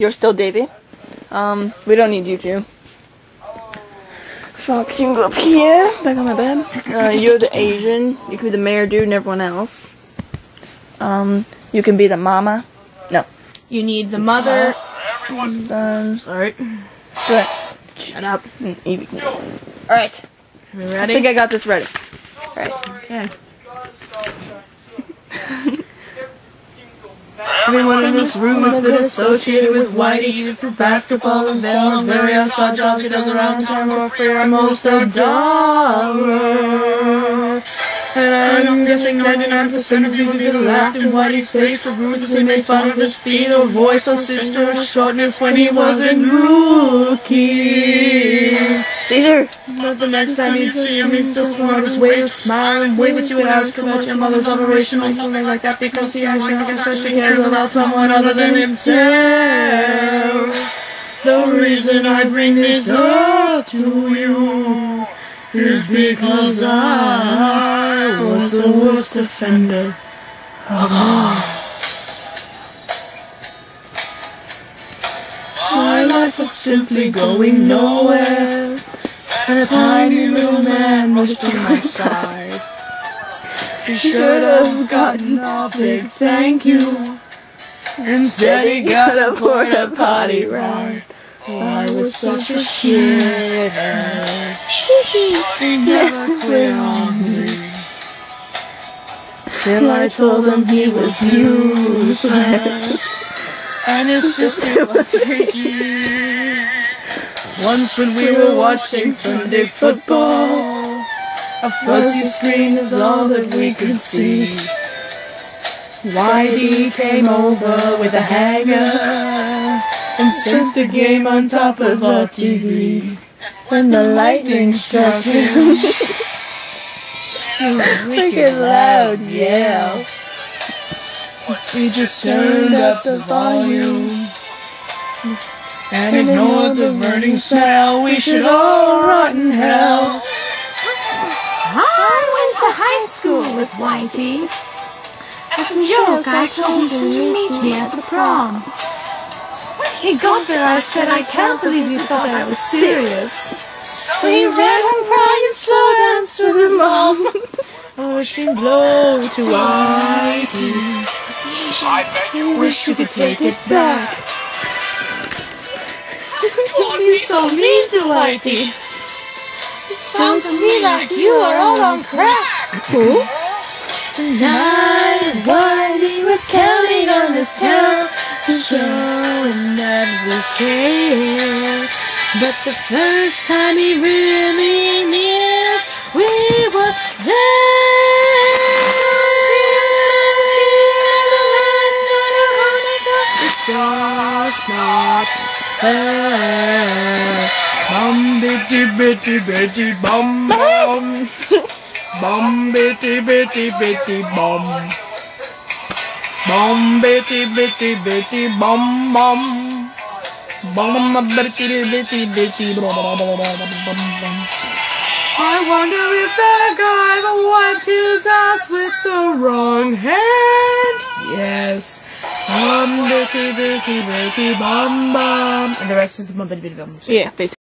You're still Davy. Um, we don't need you two. Fox, you can go up here, back on my bed. Uh, you're the Asian. You can be the mayor dude and everyone else. Um, you can be the mama. No. You need the mother. Son. Sorry. Do it. Shut up. Evie. Alright. Are we I think I got this ready. Alright. Okay. Everyone in this room has been associated with Whitey either through basketball and ball and various odd jobs he does around town or for most a dollar. And I'm guessing 99% of you will be the laughed in Whitey's face or Ruth as he made fun of his feet or voice or sister or shortness when he wasn't looking. Caesar! But the next time you'd see him, he'd still smile his way of smile and wave at you and ask about your mother's operation or something like that because he actually especially cares about someone other than himself. The reason I bring this up to you is because I was the worst offender of all. My life was simply going nowhere. And a tiny little man rushed to my side. He should have gotten a big thank you. Instead, he got a porta potty ride. Oh, I was such a shit. He never quit on me. Till I told him he was useless. And his sister was freaky. Once when we were watching Sunday football, a fuzzy screen is all that we could see. Whitey came over with a hanger and spent the game on top of our TV. When the lightning struck him, a wicked loud yell. We just turned up the volume and ignored the burning smell. We should all rot in hell. I went to high school with Whitey. As a joke, I told him to meet me at the prom. When he got there, I said, I can't believe you thought I was serious. So he ran home crying and slow danced with his mom. Oh, she blow to Whitey. I wish you could take it back. Don't so mean to Whitey. It sounded to me like you are all on crack. Who? Tonight, Whitey was counting on this town to show him that we care. But the first time he really knew we were there. It's just not fair. Bum bitty bitty bitty bum bum. Bum bitty bitty bitty bum. Bum bitty bitty bitty bum bum. Bum bitty bitty bitty bum bum bum. I wonder if that guy wiped his ass with the wrong hand. Yes. Bum bitty bitty bitty bum bum. And the rest is the bum bitty bitty bum. Yeah, basically.